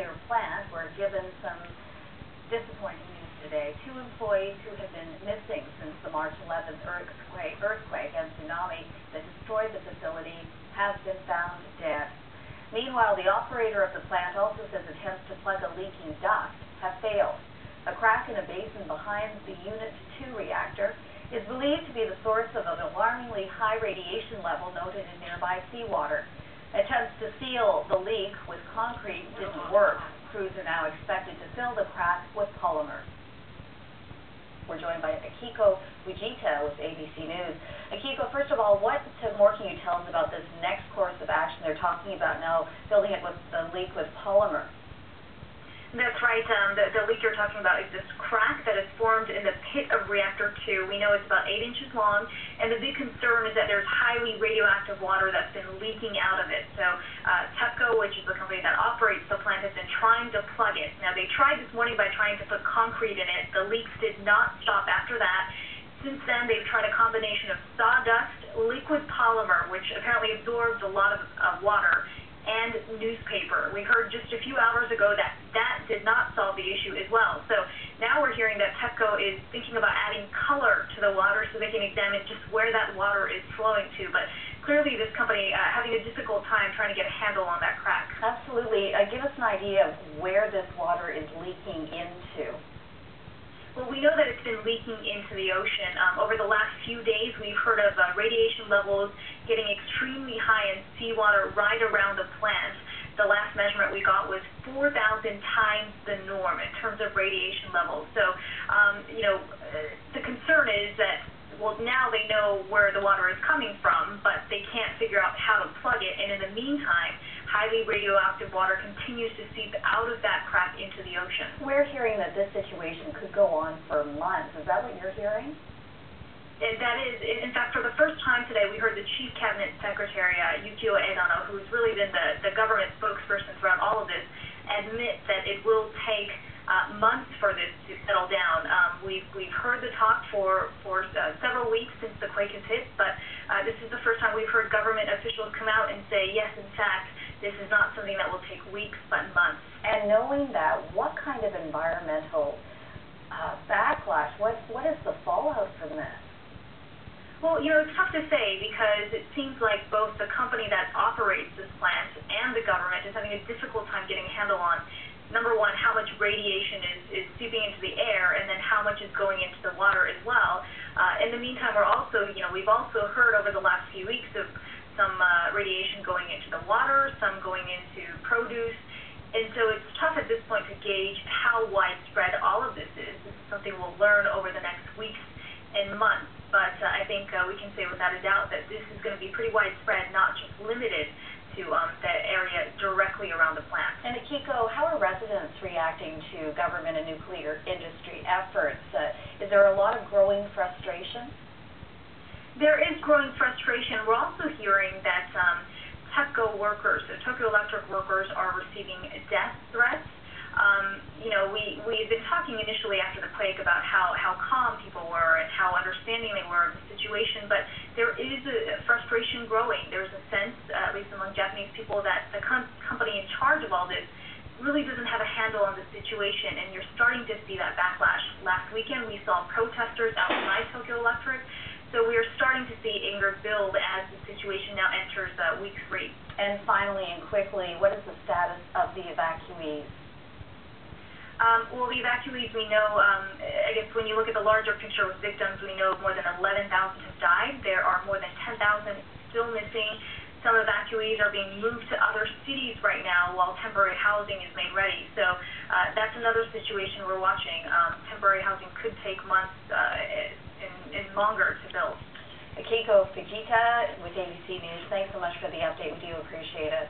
nuclear plant were given some disappointing news today. Two employees who have been missing since the March 11th earthquake, earthquake and tsunami that destroyed the facility have been found dead. Meanwhile, the operator of the plant also says attempts to plug a leaking duct have failed. A crack in a basin behind the Unit 2 reactor is believed to be the source of an alarmingly high radiation level noted in nearby seawater. Attempts to seal the leak with concrete didn't work. Crews are now expected to fill the crack with polymer. We're joined by Akiko Fujita with ABC News. Akiko, first of all, what more can you tell us about this next course of action they're talking about now, filling it with the leak with polymer? That's right. Um, the, the leak you're talking about is this crack that has formed in the pit of reactor 2. We know it's about 8 inches long, and the big concern is that there's highly radioactive water that's been leaking out of it. So uh, TEPCO, which is the company that operates the plant, has been trying to plug it. Now, they tried this morning by trying to put concrete in it. The leaks did not stop after that. Since then, they've tried a combination of sawdust, liquid polymer, which apparently absorbs a lot of, of water, and newspaper. We heard just a few hours ago that that did not solve the issue as well. So now we're hearing that TEPCO is thinking about adding color to the water so they can examine just where that water is flowing to. But clearly this company uh, having a difficult time trying to get a handle on that crack. Absolutely. Uh, give us an idea of where this water is leaking into. Well, we know that it's been leaking into the ocean. Um, over the last few days, we've heard of uh, radiation levels getting extremely high in seawater right around the plant. The last measurement we got was 4,000 times the norm in terms of radiation levels. So, um, you know, uh, the concern is that well, now they know where the water is coming from, but they can't figure out how to plug it. And in the meantime, highly radioactive water continues to seep out of that crack into the ocean. We're hearing that this situation could go on for months. Is that what you're hearing? And that is, in fact, for the first time today, we heard the Chief Cabinet Secretary, uh, Yukio Edano, who's really been the, the government spokesperson throughout all of this, admit that it will take uh, months for this to settle down. Um, we've we've heard the talk for for uh, several weeks since the quake has hit, but uh, this is the first time we've heard government officials come out and say, yes, in fact, this is not something that will take weeks but months. And knowing that, what kind of environmental uh, backlash? What what is the fallout from this? Well, you know, it's tough to say because it seems like both the company that operates this plant and the government is having a difficult time getting a handle on number one, how much radiation is, is seeping into the air, and then how much is going into the water as well. Uh, in the meantime, we're also, you know, we've also heard over the last few weeks of some uh, radiation going into the water, some going into produce, and so it's tough at this point to gauge how widespread all of this is. This is something we'll learn over the next weeks and months, but uh, I think uh, we can say without a doubt that this is going to be pretty widespread, not just limited to um, the area directly around the plant. And Akiko, how are residents reacting to government and nuclear industry efforts? Uh, is there a lot of growing frustration? There is growing frustration. We're also hearing that um, TEPCO workers, Tokyo Electric workers, are receiving death threats um, you know, we we had been talking initially after the quake about how how calm people were and how understanding they were of the situation, but there is a frustration growing. There's a sense, uh, at least among Japanese people, that the com- company in charge of all this really doesn't have a handle on the situation, and you're starting to see that backlash. Last weekend, we saw protesters outside Tokyo Electric. So we are starting to see anger build as the situation now enters uh, week three. And finally and quickly, what is the status of the evacuees? Um, well, the evacuees, we know, um, I guess when you look at the larger picture with victims, we know more than 11,000 have died. There are more than 10,000 still missing. Some evacuees are being moved to other cities right now while temporary housing is made ready. So uh, that's another situation we're watching. Um, temporary housing could take months uh, and, and longer to build. Akiko Fujita with ABC News, thanks so much for the update. We do appreciate it.